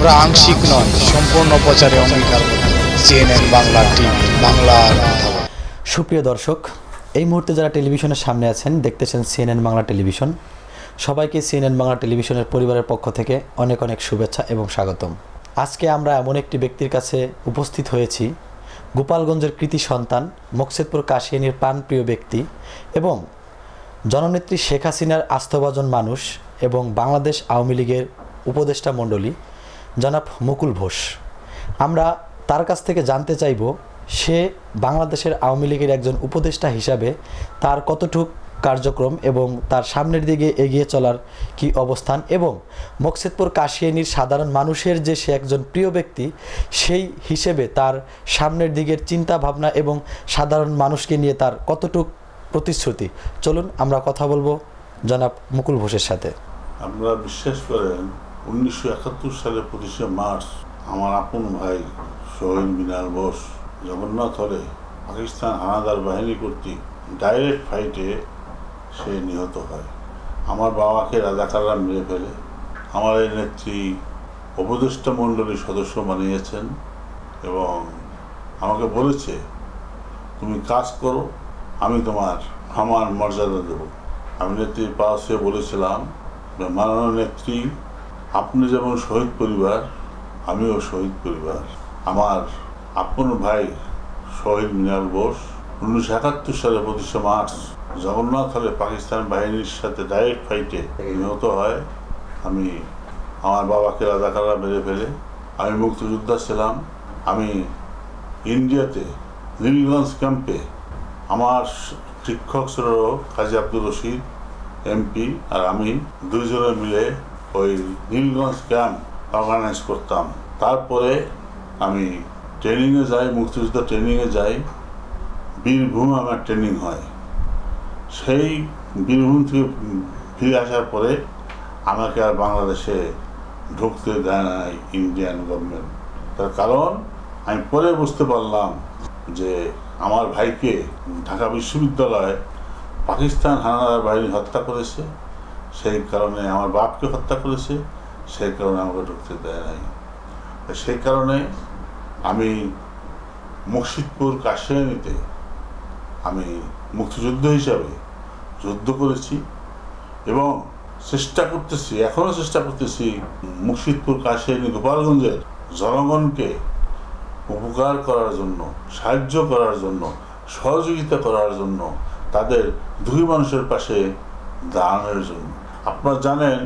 আমরা আংশিক নয়, সম্পূর্ণ প্রচারে অঙ্গীকার সিএনএন বাংলা টিভি বাংলার সুপ্রিয় দর্শক, এই মুহূর্তে যারা টেলিভিশনের সামনে আছেন, দেখতেছেন সিএনএন বাংলা টেলিভিশন। সবাইকে সিএনএন বাংলা টেলিভিশনের পরিবারের পক্ষ থেকে অনেক অনেক শুভেচ্ছা এবং স্বাগতম। আজকে আমরা এমন একটি ব্যক্তির কাছে উপস্থিত হয়েছি, গোপালগঞ্জের কৃতি সন্তান, মকসেদপুর কাশিয়ানির প্রাণপ্রিয় ব্যক্তি এবং জননেত্রী শেখ হাসিনার আস্থভাজন মানুষ এবং বাংলাদেশ আওয়ামী লীগের উপদেষ্টা মণ্ডলী। জনাব মুকুল ঘোষ, আমরা তার কাছ থেকে জানতে চাইব, সে বাংলাদেশের আওয়ামী লীগের একজন উপদেষ্টা হিসাবে তার কতটুক কার্যক্রম এবং তার সামনের দিকে এগিয়ে চলার কি অবস্থান এবং মকসেদপুর কাশিয়ানির সাধারণ মানুষের যে সে একজন প্রিয় ব্যক্তি, সেই হিসেবে তার সামনের দিকের চিন্তা ভাবনা এবং সাধারণ মানুষকে নিয়ে তার কতটুক প্রতিশ্রুতি? চলুন আমরা কথা বলব জনাব মুকুল ঘোষের সাথে। আপনারা বিশ্বাস করেন উনিশশো একাত্তর সালে পঁচিশে মার্চ আমার আপন ভাই সোহেল মিনাল বোস জগন্নাথ হলে পাকিস্তান হানাদার বাহিনী কর্তৃক ডাইরেক্ট ফাইটে সে নিহত হয়। আমার বাবাকে রাজাকাররা মেরে ফেলে। আমার এই নেত্রী উপদেষ্টা মণ্ডলীর সদস্য বানিয়েছেন এবং আমাকে বলেছে, তুমি কাজ করো, আমি তোমার, আমার মর্যাদা দেব। আমি নেত্রীর পাশে বলেছিলাম মাননীয় নেত্রী আপনি যেমন শহীদ পরিবার, আমিও শহীদ পরিবার। আমার আপন ভাই শহীদ মিনাল বোস উনিশশো একাত্তর সালে পঁচিশে মার্চ জগন্নাথ হলে পাকিস্তান বাহিনীর সাথে ডাইরেক্ট ফাইটে নিহত হয়। আমি আমার বাবাকে রাজাকাররা মেরে ফেলে। আমি মুক্তিযোদ্ধা ছিলাম। আমি ইন্ডিয়াতে নীলগঞ্জ ক্যাম্পে আমার শিক্ষক ছিল কাজী আব্দুল রশিদ, এমপি আর আমি দুইজনে মিলে ওই নীলগঞ্জ ক্যাম্প অর্গানাইজ করতাম। তারপরে আমি ট্রেনিংয়ে যাই, মুক্তিযুদ্ধ ট্রেনিংয়ে যাই, বীরভূম আমার ট্রেনিং হয়। সেই বীরভূম থেকে ফিরে আসার পরে আমাকে আর বাংলাদেশে ঢুকতে দেয় নাই ইন্ডিয়ান গভর্নমেন্ট তার কারণ, আমি পরে বুঝতে পারলাম যে আমার ভাইকে ঢাকা বিশ্ববিদ্যালয়ে পাকিস্তান হানাদার বাহিনী হত্যা করেছে। সেই কারণে আমার বাপকে হত্যা করেছে, সেই কারণে আমাকে ঢুকতে দেয় নাই। সেই কারণে আমি মুর্শিদপুর কাশিয়ানিতে আমি মুক্তিযুদ্ধ হিসাবে যুদ্ধ করেছি এবং চেষ্টা করতেছি এখনও চেষ্টা করতেছি মুর্শিদপুর কাশিয়ানি গোপালগঞ্জের জনগণকে উপকার করার জন্য, সাহায্য করার জন্য, সহযোগিতা করার জন্য তাদের দুই মানুষের পাশে দাঁড়ানোর জন্য। আপনারা জানেন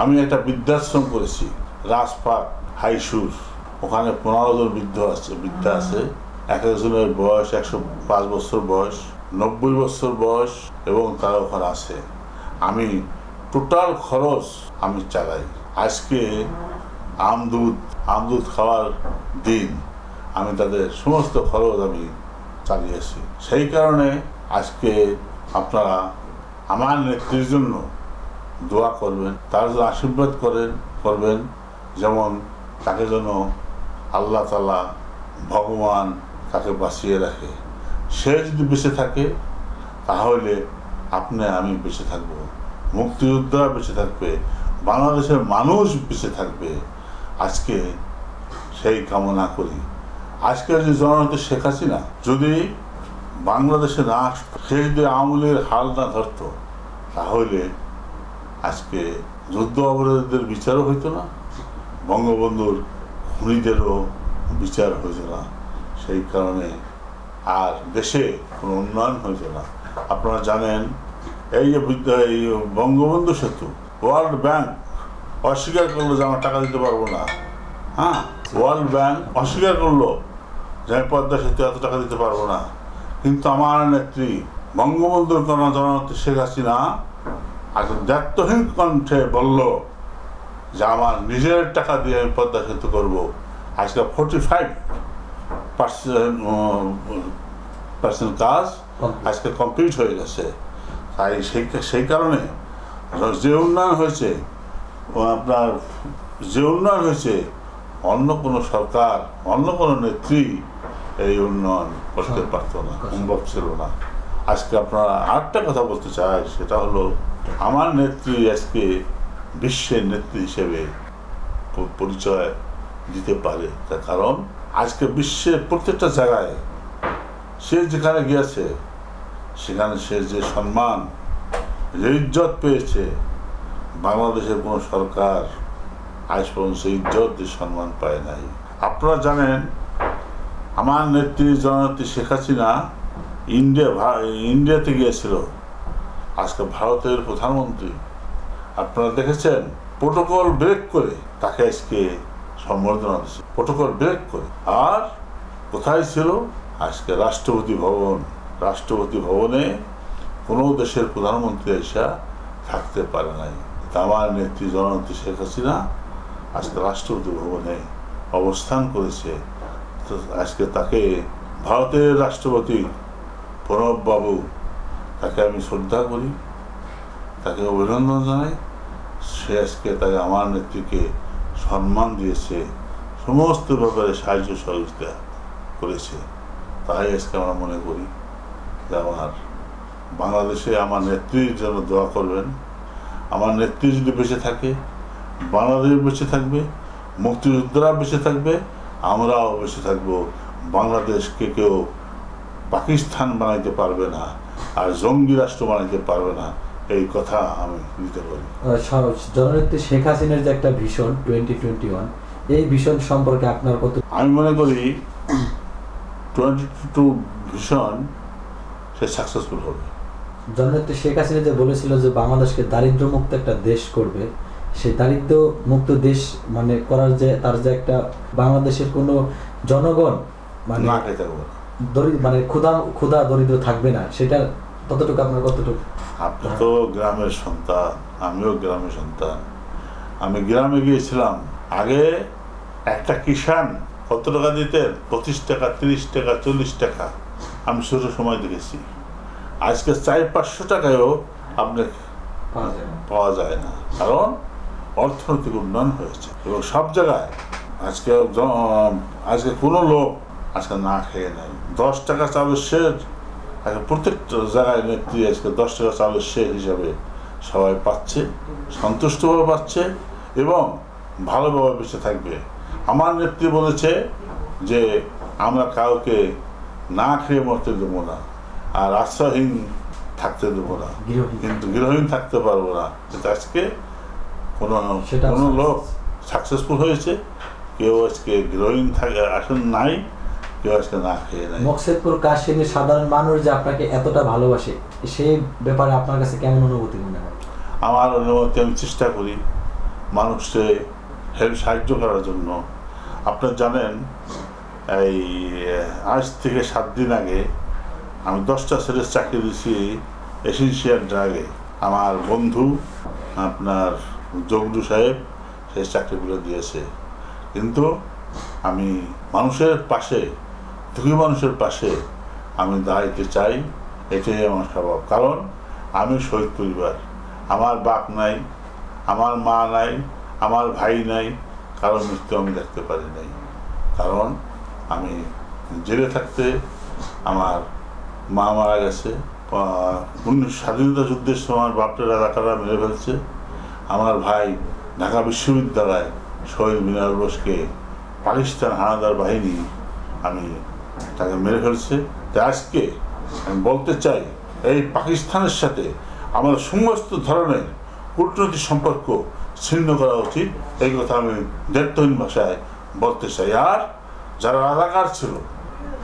আমি একটা বৃদ্ধাশ্রম করেছি রাজপাক হাইসুর ওখানে পনেরো জন বৃদ্ধ আছে বৃদ্ধা আছে। এক একজনের বয়স একশো পাঁচ বছর বয়স নব্বই বছর বয়স এবং তারা ওখানে আছে। আমি টোটাল খরচ আমি চালাই। আজকে আমদুধ আমদুধ খাওয়ার দিন আমি তাদের সমস্ত খরচ আমি চালিয়েছি। সেই কারণে আজকে আপনারা আমার নেত্রীর জন্য দোয়া করবেন, তার জন্য আশীর্বাদ করেন, করবেন। যেমন তাকে যেন আল্লাহ তালা ভগবান তাকে বাঁচিয়ে রাখে। সে যদি বেঁচে থাকে, তাহলে আপনি আমি বেঁচে থাকব। মুক্তিযোদ্ধা বেঁচে থাকবে, বাংলাদেশের মানুষ বেঁচে থাকবে। আজকে সেই কামনা করি। আজকে যে জননেত্রী শেখ হাসিনা, যদি বাংলাদেশে না সে যদি আঙুলের হাল না ধরতো, তাহলে আজকে যুদ্ধ অপরাধীদের বিচারও হইতো না, বঙ্গবন্ধুর খুনিদেরও বিচার হইতো না। সেই কারণে আর দেশে কোনো উন্নয়ন হইতো না। আপনারা জানেন, এই যে এই বঙ্গবন্ধু সেতু, ওয়ার্ল্ড ব্যাংক অস্বীকার করল যে আমরা টাকা দিতে পারব না। হ্যাঁ ওয়ার্ল্ড ব্যাংক অস্বীকার করল যে আমি পদ্মা সেতু এত টাকা দিতে পারব না। কিন্তু আমার নেত্রী, বঙ্গবন্ধুর কন্যা জননেত্রী শেখ হাসিনা আজ দায়িত্বহীন কণ্ঠে বলল যে আমার নিজের টাকা দিয়ে আমি পদ্মা সেতু করব। আজকে ফোর্টি ফাইভ পার্সেন্ট পার্সেন্ট কাজ আজকে কমপ্লিট হয়ে গেছে। তাই সেই সেই কারণে যে উন্নয়ন হয়েছে আপনার যে উন্নয়ন হয়েছে অন্য কোনো সরকার অন্য কোনো নেত্রী এই উন্নয়ন করতে পারতো না। সম্ভব ছিল না। আজকে আপনারা আরেকটা কথা বলতে চাই সেটা হলো আমার নেত্রী আজকে বিশ্বের নেত্রী হিসেবে পরিচয় দিতে পারে। তার কারণ, আজকে বিশ্বের প্রত্যেকটা জায়গায় সে যেখানে গিয়েছে, সেখানে সে যে সম্মান, যে ইজ্জত পেয়েছে, বাংলাদেশের কোনো সরকার আজ পর্যন্ত সেই ইজ্জত সম্মান পায় নাই। আপনারা জানেন, আমার নেত্রী জননেত্রী শেখ হাসিনা ইন্ডিয়া ইন্ডিয়াতে গিয়েছিল। আজকে ভারতের প্রধানমন্ত্রী, আপনারা দেখেছেন প্রোটোকল ব্রেক করে তাকে আজকে সম্বর্ধনা দিচ্ছে প্রোটোকল ব্রেক করে। আর কোথায় ছিল? আজকে রাষ্ট্রপতি ভবন। রাষ্ট্রপতি ভবনে কোনো দেশের প্রধানমন্ত্রী এসা থাকতে পারে নাই। আমার নেত্রী জননেত্রী শেখ হাসিনা আজকে রাষ্ট্রপতি ভবনে অবস্থান করেছে। আজকে তাকে ভারতের রাষ্ট্রপতি প্রণব বাবু তাকে আমি শ্রদ্ধা করি, তাকে অভিনন্দন জানাই। সে আজকে তাকে আমার নেত্রীকে সম্মান দিয়েছে, সমস্ত ব্যাপারে সাহায্য সহযোগিতা করেছে। তাই আজকে আমরা মনে করি যে আমার বাংলাদেশে আমার নেত্রীর জন্য দোয়া করবেন। আমার নেত্রী যদি বেঁচে থাকে, বাংলাদেশ বেঁচে থাকবে, মুক্তিযোদ্ধারা বেঁচে থাকবে, আমরাও বেঁচে থাকব। বাংলাদেশকে কেউ পাকিস্তান বানাইতে পারবে না। আর জঙ্গি রাষ্ট্র বানাইতে পারবে না এই কথা আমি দিতে পারি জননেত্রী শেখ হাসিনার যে একটা ভীষণ টোয়েন্টি টোয়েন্টি ওয়ান এই ভীষণ সম্পর্কে আপনার কত আমি মনে করি টোয়েন্টি টু ভীষণ সে সাকসেসফুল হবে। জননেত্রী শেখ হাসিনা যে বলেছিল যে বাংলাদেশকে দারিদ্র মুক্ত একটা দেশ করবে সেই দারিদ্র মুক্ত দেশ মানে করার যে তার যে একটা বাংলাদেশের কোনো জনগণ মানে মানে ক্ষুধা ক্ষুধা দরিদ্র থাকবে না সেটা ততটুকু আপনার কতটুকু? আপনি তো গ্রামের সন্তান আমিও গ্রামের সন্তান। আমি গ্রামে গিয়েছিলাম আগে একটা কিষান কত টাকা দিতেন? পঁচিশ টাকা তিরিশ টাকা চল্লিশ টাকা। আমি ছোট সময় দেখেছি। আজকে চার পাঁচশো টাকায়ও আপনি পাওয়া যায় না। কারণ অর্থনৈতিক উন্নয়ন হয়েছে। এবং সব জায়গায় আজকে আজকে কোনো লোক আজকে না খেয়ে নেয়। দশ টাকা চালের শের আজকে প্রত্যেকটা জায়গায় নেত্রী আজকে দশ টাকা চালের শের হিসাবে সবাই পাচ্ছে সন্তুষ্টভাবে পাচ্ছে এবং ভালোভাবে বেঁচে থাকবে। আমার নেত্রী বলেছে যে আমরা কাউকে না খেয়ে মরতে দেবো না আর আশ্রয়হীন থাকতে দেবো না। কিন্তু গৃহহীন থাকতে পারব না। কিন্তু আজকে কোনো কোনো লোক সাকসেসফুল হয়েছে। কেউ আজকে গৃহহীন থাকে আসেন নাই। কেউ আজকে না খেয়ে নাই মকসেদপুর কাশিনীর সাধারণ মানুষ যে আপনাকে এতটা ভালোবাসে সেই ব্যাপারে আপনার কাছে কেমন অনুভূতি মনে হয়? আমার অনুমতি আমি চেষ্টা করি মানুষকে হেল্প সাহায্য করার জন্য। আপনার জানেন এই আজ থেকে সাত দিন আগে আমি দশটা ছেলের চাকরি দিয়েছি এসেন্সিয়াল ড্রাগে আমার বন্ধু আপনার জগদু সাহেব সেই চাকরিগুলো দিয়েছে। কিন্তু আমি মানুষের পাশে দুঃখী মানুষের পাশে আমি দাঁড়াইতে চাই, এটাই আমার স্বভাব। কারণ আমি শহীদ পরিবার। আমার বাপ নাই, আমার মা নাই, আমার ভাই নাই, কারও মৃত্যু আমি দেখতে পারি নাই। কারণ আমি জেলে থাকতে আমার মা মারা গেছে উনিশ স্বাধীনতা যুদ্ধের সময় আমার বাপটা রাজাকাররা মেরে ফেলছে। আমার ভাই ঢাকা বিশ্ববিদ্যালয় শহীদ মিনার বোসকে পাকিস্তান হানাদার বাহিনী আমি তাকে মেরে ফেলছে। তাই আজকে আমি বলতে চাই, এই পাকিস্তানের সাথে আমাদের সমস্ত ধরনের কূটনৈতিক সম্পর্ক ছিন্ন করা উচিত। এই কথা আমি দায়িত্বহীন ভাষায় বলতে চাই। আর যারা রাজাকার ছিল,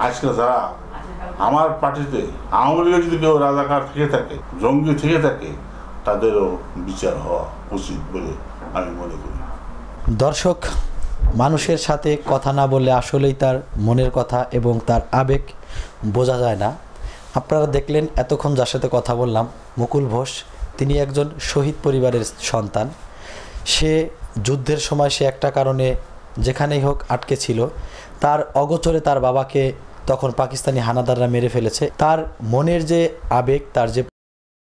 আজকে যারা আমার পার্টিতে আওয়ামী লীগের যদি কেউ রাজাকার থেকে থাকে, জঙ্গি থেকে থাকে, তাদেরও বিচার হওয়া উচিত বলে আমি মনে করি। দর্শক মানুষের সাথে কথা না বললে আসলেই তার মনের কথা এবং তার আবেগ বোঝা যায় না। আপনারা দেখলেন, এতক্ষণ যার সাথে কথা বললাম, মুকুল ঘোষ, তিনি একজন শহীদ পরিবারের সন্তান। সে যুদ্ধের সময় সে একটা কারণে যেখানেই হোক আটকে ছিল। তার অগোচরে তার বাবাকে তখন পাকিস্তানি হানাদাররা মেরে ফেলেছে। তার মনের যে আবেগ, তার যে